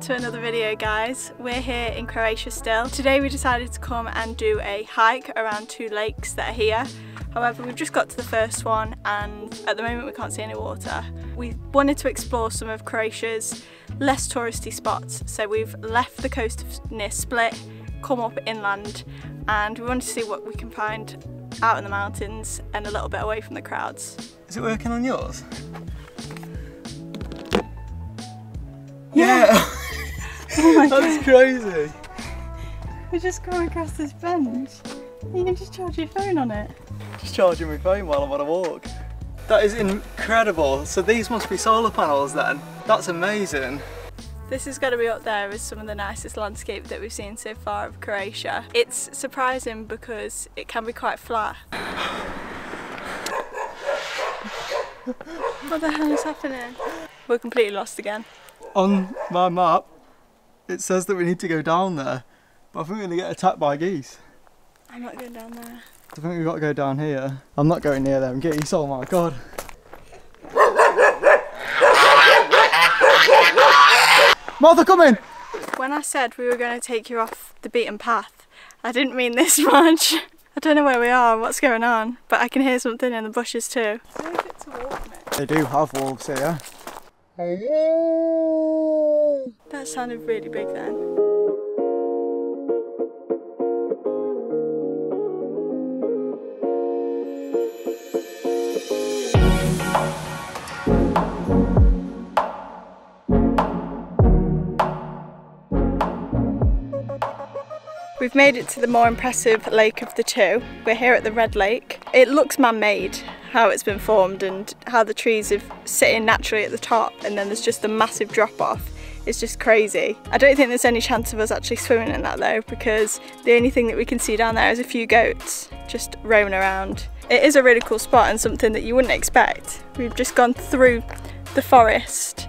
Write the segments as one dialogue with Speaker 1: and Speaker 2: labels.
Speaker 1: Back to another video guys. We're here in Croatia still. Today we decided to come and do a hike around two lakes that are here. However, we've just got to the first one and at the moment we can't see any water. We wanted to explore some of Croatia's less touristy spots. So we've left the coast near Split, come up inland and we wanted to see what we can find out in the mountains and a little bit away from the crowds.
Speaker 2: Is it working on yours?
Speaker 1: Yeah. oh my
Speaker 2: That's
Speaker 1: god.
Speaker 2: crazy.
Speaker 1: We're just come across this bench. You can just charge your phone on it.
Speaker 2: Just charging my phone while I'm on a walk. That is incredible. So these must be solar panels then. That's amazing.
Speaker 1: This has got to be up there as some of the nicest landscape that we've seen so far of Croatia. It's surprising because it can be quite flat. what the hell is happening? We're completely lost again.
Speaker 2: On my map, it says that we need to go down there. But I think we're going to get attacked by geese.
Speaker 1: I'm not going down there.
Speaker 2: I think we've got to go down here. I'm not going near them geese, oh my god. Martha, come in!
Speaker 1: When I said we were going to take you off the beaten path, I didn't mean this much. I don't know where we are, what's going on, but I can hear something in the bushes too.
Speaker 2: They do have wolves here.
Speaker 1: That sounded really big then. We've made it to the more impressive lake of the two. We're here at the Red Lake. It looks man-made, how it's been formed and how the trees have are sitting naturally at the top and then there's just a massive drop It's just crazy. I don't think there's any chance of us actually swimming in that though because the only thing that we can see down there is a few goats just roaming around. It is a really cool spot and something that you wouldn't expect. We've just gone through the forest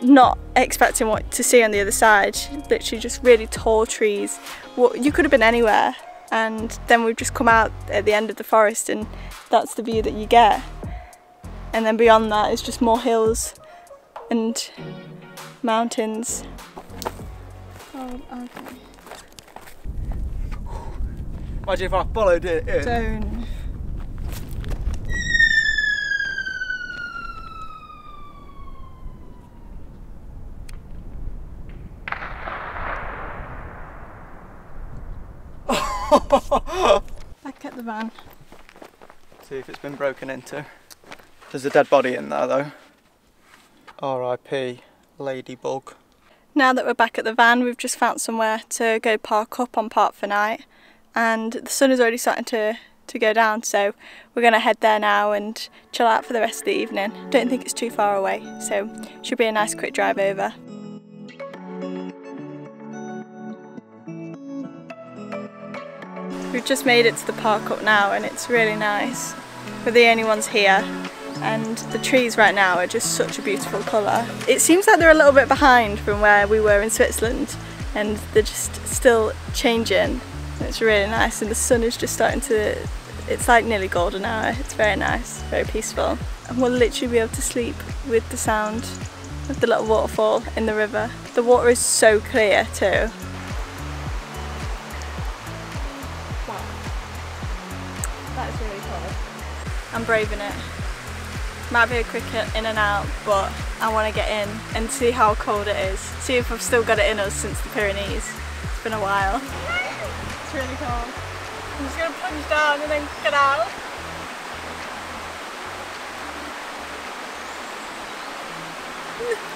Speaker 1: not expecting what to see on the other side. Literally just really tall trees. Well, you could have been anywhere and then we've just come out at the end of the forest and that's the view that you get. And then beyond that is just more hills and mountains. Oh, okay.
Speaker 2: Imagine if I followed it in.
Speaker 1: Don't. Back at the van.
Speaker 2: See if it's been broken into. There's a dead body in there though. R.I.P. Ladybug.
Speaker 1: Now that we're back at the van, we've just found somewhere to go park up on Park4Night, and the sun is already starting to to go down, so we're gonna head there now and chill out for the rest of the evening. Don't think it's too far away, so should be a nice quick drive over. We've just made it to the park up now, and it's really nice. We're the only ones here, and the trees right now are just such a beautiful colour. It seems like they're a little bit behind from where we were in Switzerland and they're just still changing. It's really nice and the sun is just starting to, it's like nearly golden hour. It's very nice, very peaceful. And we'll literally be able to sleep with the sound of the little waterfall in the river. The water is so clear too. Wow. That is really cool. I'm braving it. Might be a quick in and out, but I want to get in and see how cold it is. See if I've still got it in us since the Pyrenees. It's been a while. It's really cold. I'm just going to plunge down and then get out.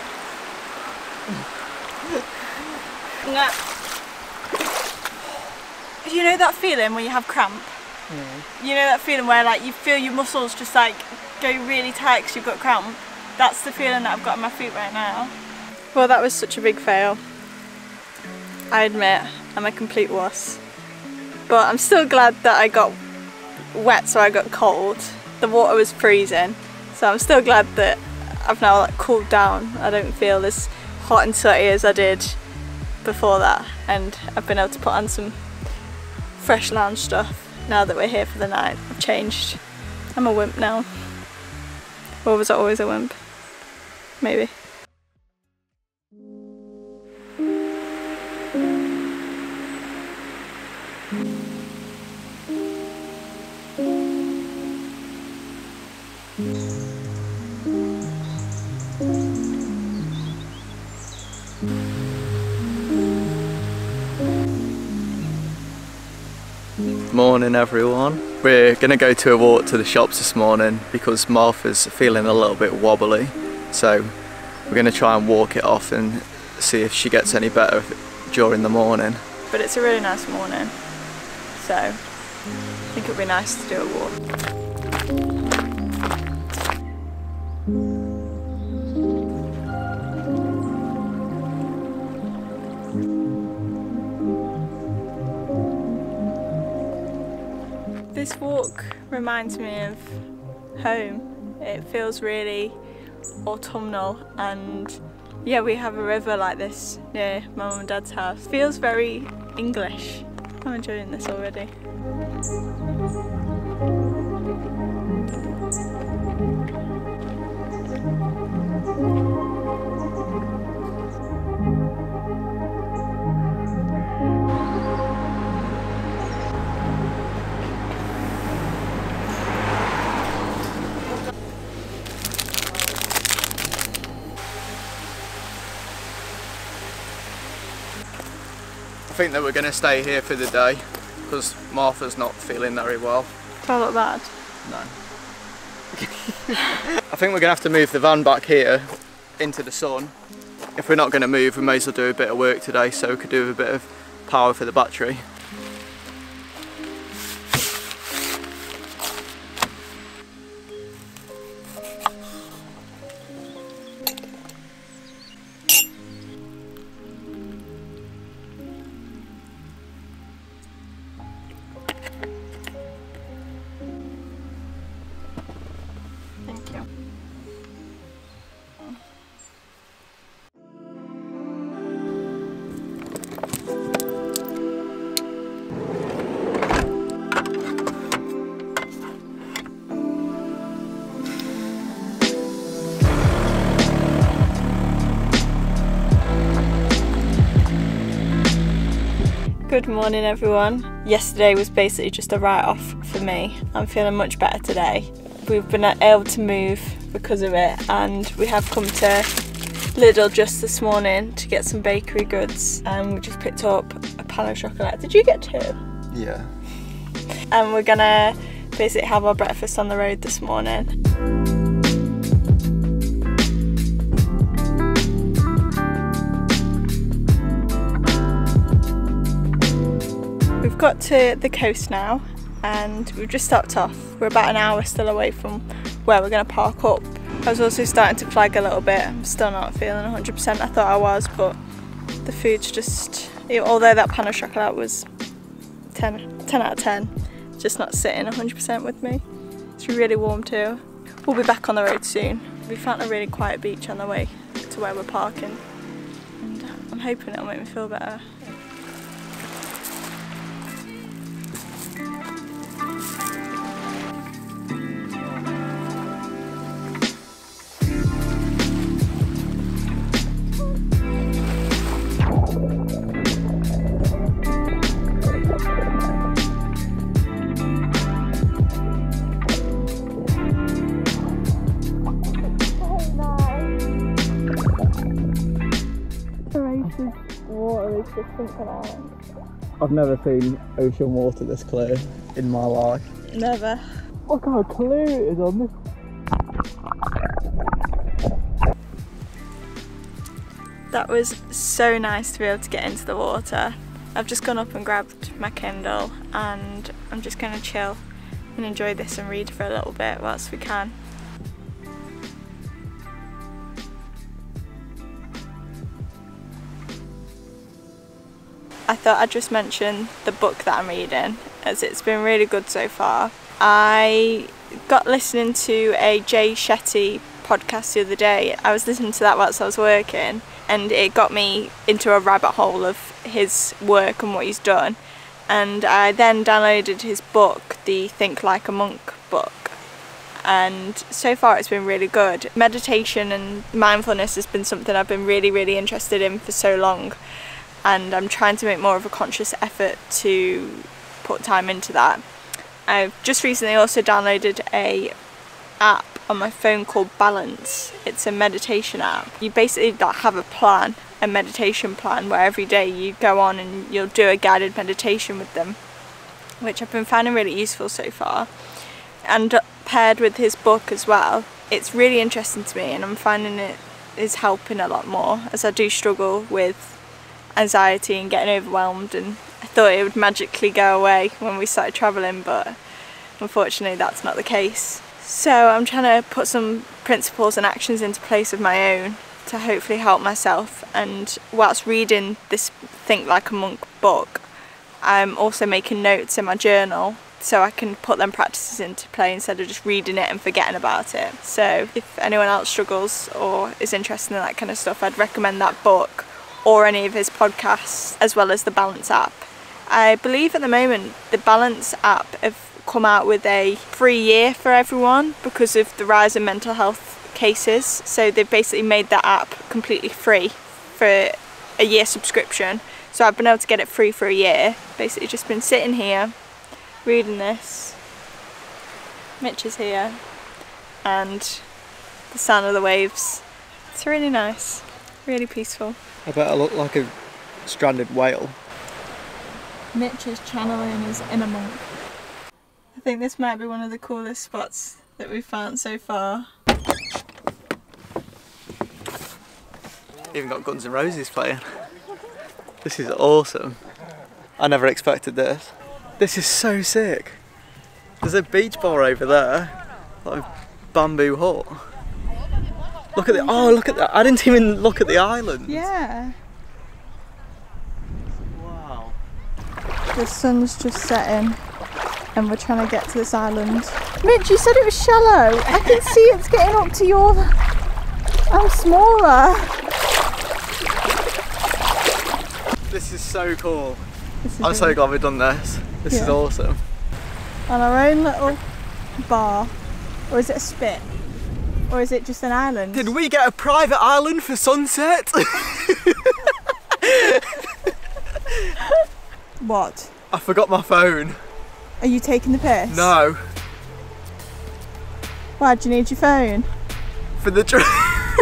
Speaker 1: You know that feeling when you have cramp? You know that feeling where like you feel your muscles just like go really tight because you've got cramp? That's the feeling that I've got in my feet right now. Well that was such a big fail. I admit I'm a complete wuss. But I'm still glad that I got wet so I got cold. The water was freezing. So I'm still glad that I've now like cooled down. I don't feel as hot and sweaty as I did before that and I've been able to put on some fresh lounge stuff now that we're here for the night. I've changed. I'm a wimp now. Or was I always a wimp? Maybe.
Speaker 2: Morning everyone. We're to go to a walk to the shops this morning because Martha's feeling a little bit wobbly. So we're to try and walk it off and see if she gets any better during the morning.
Speaker 1: But it's a really nice morning. So I think it'll be nice to do a walk. This walk reminds me of home. It feels really autumnal and yeah, we have a river like this near my mum and dad's house. Feels very English. I'm enjoying this already.
Speaker 2: Think that we're going to stay here for the day because Martha's not feeling very well.
Speaker 1: Do I look bad?
Speaker 2: No. I think we're going to have to move the van back here into the sun. If we're not going to move, we may as well do a bit of work today so we could do a bit of power for the battery.
Speaker 1: Good morning, everyone. Yesterday was basically just a write off for me. I'm feeling much better today. We've been able to move because of it, and we have come to Lidl just this morning to get some bakery goods. And we just picked up a pan of chocolate. Did you get two?
Speaker 2: Yeah.
Speaker 1: And we're gonna basically have our breakfast on the road this morning. We've got to the coast now and we've just stopped off. We're about an hour still away from where we're going to park up. I was also starting to flag a little bit. I'm still not feeling 100%. I thought I was, but the food's just, although that pan of chocolate was 10, 10 out of 10, just not sitting 100% with me. It's really warm too. We'll be back on the road soon. We found a really quiet beach on the way to where we're parking and I'm hoping it'll make me feel better. Something else.
Speaker 2: I've never seen ocean water this clear in my life.
Speaker 1: Never.
Speaker 2: Look how clear it is on this.
Speaker 1: That was so nice to be able to get into the water. I've just gone up and grabbed my Kindle and I'm just going to chill and enjoy this and read for a little bit whilst we can. I thought I'd just mention the book that I'm reading as it's been really good so far. I got listening to a Jay Shetty podcast the other day. I was listening to that whilst I was working and it got me into a rabbit hole of his work and what he's done. And I then downloaded his book, the Think Like a Monk book. And so far it's been really good. Meditation and mindfulness has been something I've been really, really interested in for so long. And I'm trying to make more of a conscious effort to put time into that. I've just recently also downloaded a app on my phone called Balance. It's a meditation app. You basically have a plan, a meditation plan, where every day you go on and you'll do a guided meditation with them, which I've been finding really useful so far. And uh, paired with his book as well, it's really interesting to me and I'm finding it is helping a lot more as I do struggle with anxiety and getting overwhelmed and I thought it would magically go away when we started travelling but unfortunately that's not the case. So I'm trying to put some principles and actions into place of my own to hopefully help myself and whilst reading this Think Like a Monk book I'm also making notes in my journal so I can put them practices into play instead of just reading it and forgetting about it. So if anyone else struggles or is interested in that kind of stuff I'd recommend that book or any of his podcasts as well as the Balance app. I believe at the moment the Balance app have come out with a free year for everyone because of the rise in mental health cases. So they've basically made that app completely free for a year subscription. So I've been able to get it free for a year. Basically just been sitting here reading this. Mitch is here and the sound of the waves. It's really nice, really peaceful.
Speaker 2: I bet I look like a stranded whale.
Speaker 1: Mitch is channeling his inner monk. I think this might be one of the coolest spots that we've found so far.
Speaker 2: Even got Guns N' Roses playing. This is awesome. I never expected this. This is so sick. There's a beach bar over there, like a bamboo hut. Look at the, oh look at that, I didn't even look at the island.
Speaker 1: Yeah.
Speaker 2: Wow.
Speaker 1: The sun's just setting and we're trying to get to this island. Mitch, you said it was shallow. I can see it's getting up to your... I'm smaller.
Speaker 2: This is so cool.
Speaker 1: Is
Speaker 2: I'm so glad we've done this. This is awesome.
Speaker 1: On our own little bar. Or is it a spit? Or is it just an island?
Speaker 2: Did we get a private island for sunset?
Speaker 1: What?
Speaker 2: I forgot my phone.
Speaker 1: Are you taking the piss?
Speaker 2: No.
Speaker 1: Why, do you need your phone?
Speaker 2: For the trip.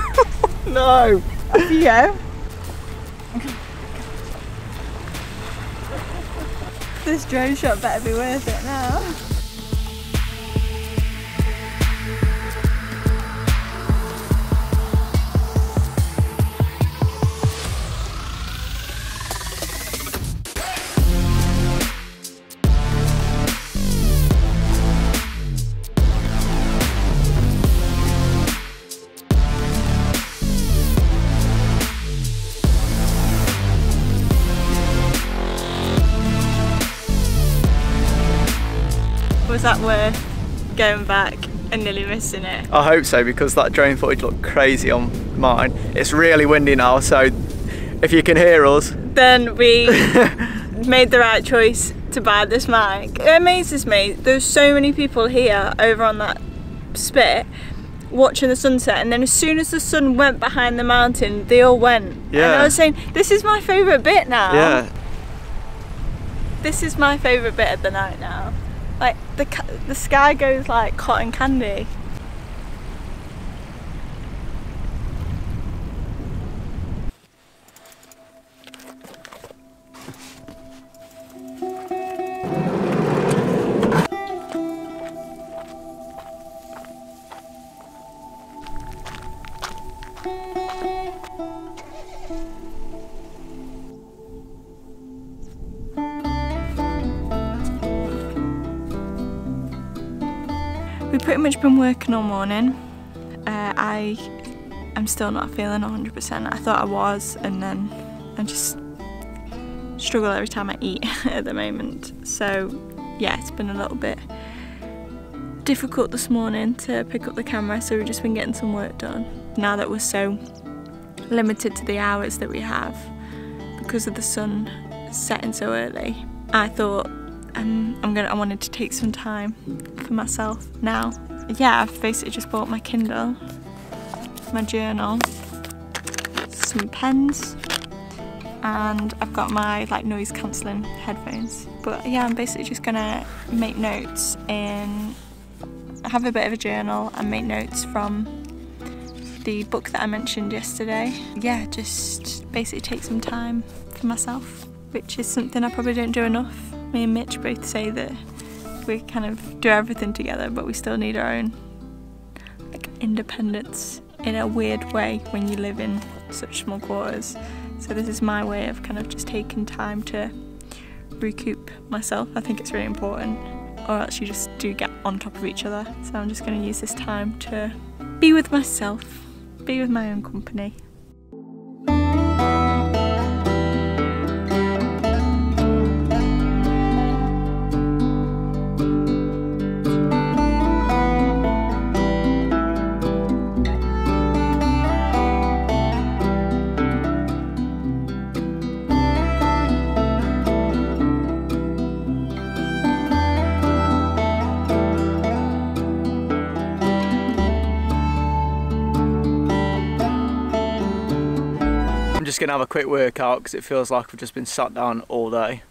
Speaker 2: no.
Speaker 1: Off you go. this drone shot better be worth it now. That worth going back and nearly missing it?
Speaker 2: I hope so because that drone footage looked crazy on mine. It's really windy now, so if you can hear us,
Speaker 1: Then we made the right choice to buy this mic. It amazes me. There's so many people here over on that spit watching the sunset and then as soon as the sun went behind the mountain they all went
Speaker 2: yeah. and.
Speaker 1: I was saying this is my favourite bit now
Speaker 2: yeah,
Speaker 1: this is my favourite bit of the night now like the the sky goes like cotton candy much been working all morning. Uh, I am still not feeling 100%. I thought I was, and then I just struggle every time I eat at the moment. So, yeah, it's been a little bit difficult this morning to pick up the camera, so we've just been getting some work done. Now that we're so limited to the hours that we have because of the sun setting so early, I thought um, I'm gonna. I wanted to take some time for myself now. Yeah, I've basically just bought my Kindle, my journal, some pens, and I've got my like noise cancelling headphones. But yeah, I'm basically just gonna make notes in have a bit of a journal and make notes from the book that I mentioned yesterday. Yeah, just basically take some time for myself, which is something I probably don't do enough. Me and Mitch both say that we kind of do everything together, but we still need our own like independence in a weird way when you live in such small quarters. So this is my way of kind of just taking time to recoup myself. I think it's really important or else you just do get on top of each other. So I'm just going to use this time to be with myself, be with my own company.
Speaker 2: Just gonna have a quick workout because it feels like we've just been sat down all day.